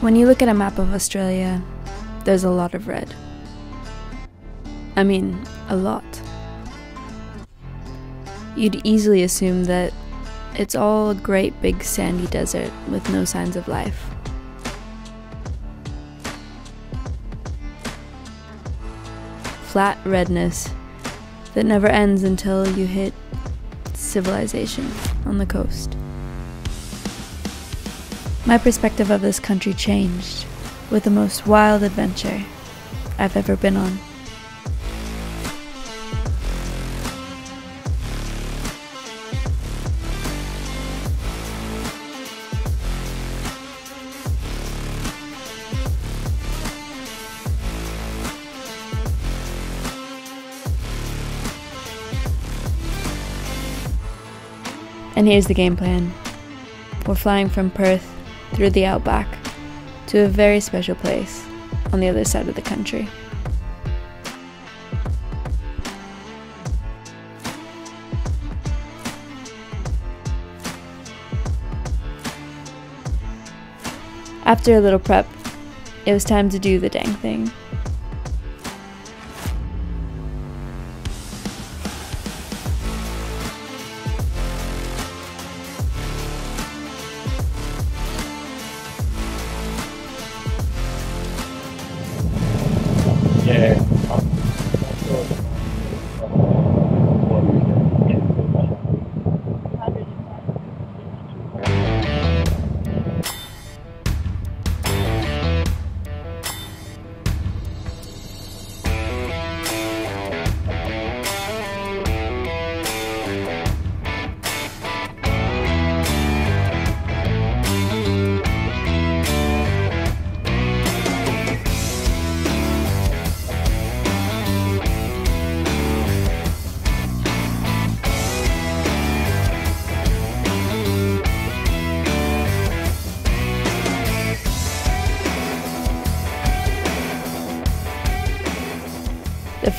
When you look at a map of Australia, there's a lot of red. I mean, a lot. You'd easily assume that it's all a great big sandy desert with no signs of life. Flat redness that never ends until you hit civilization on the coast. My perspective of this country changed with the most wild adventure I've ever been on. And here's the game plan. We're flying from Perth through the outback to a very special place on the other side of the country. After a little prep, it was time to do the dang thing.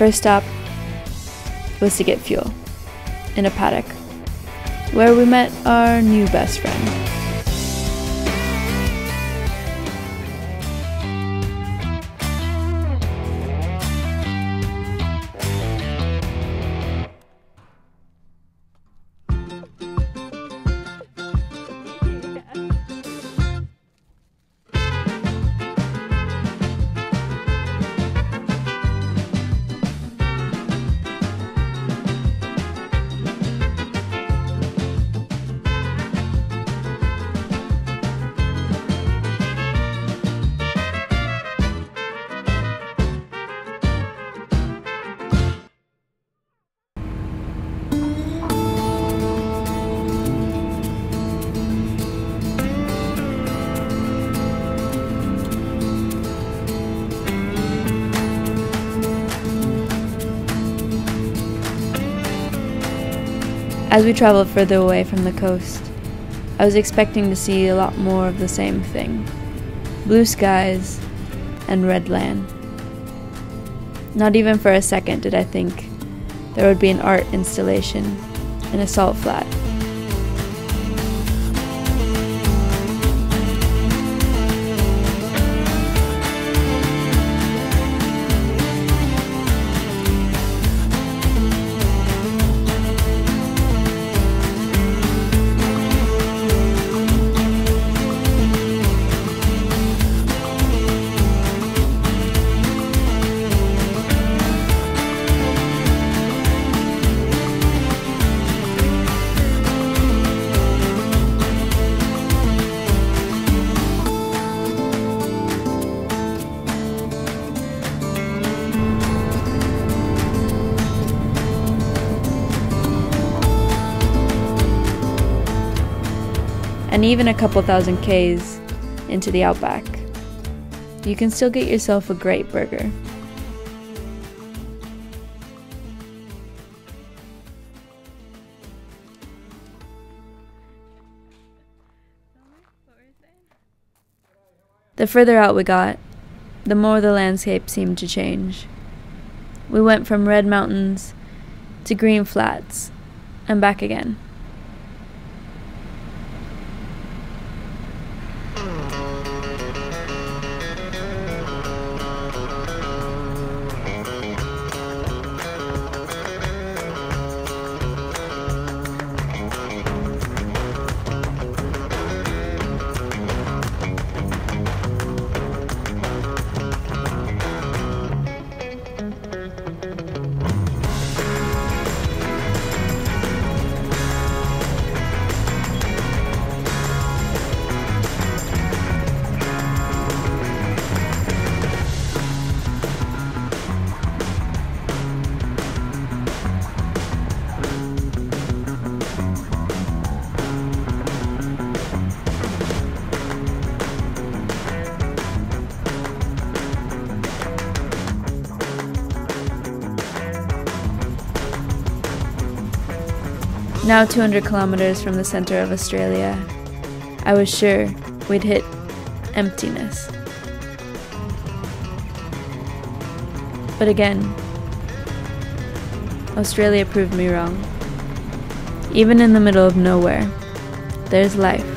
First stop was to get fuel in a paddock where we met our new best friend. As we traveled further away from the coast, I was expecting to see a lot more of the same thing blue skies and red land. Not even for a second did I think there would be an art installation in a salt flat. And even a couple thousand Ks into the outback, you can still get yourself a great burger. The further out we got, the more the landscape seemed to change. We went from red mountains to green flats and back again. Now 200 kilometers from the center of Australia, I was sure we'd hit emptiness. But again, Australia proved me wrong. Even in the middle of nowhere, there's life.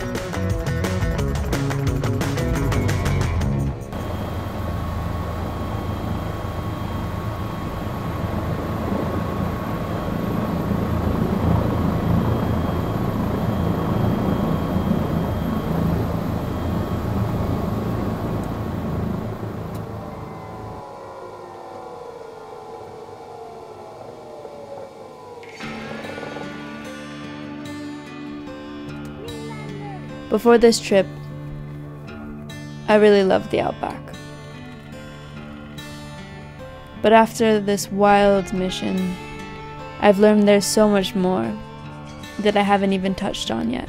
Before this trip, I really loved the outback. But after this wild mission, I've learned there's so much more that I haven't even touched on yet.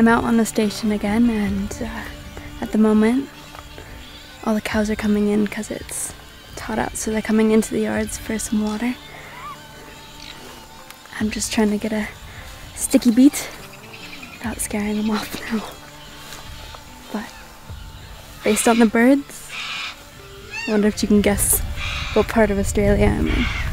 I'm out on the station again, and uh, at the moment, all the cows are coming in because it's, hot out, so they're coming into the yards for some water. I'm just trying to get a sticky beat without scaring them off now. But based on the birds, I wonder if you can guess what part of Australia I'm in.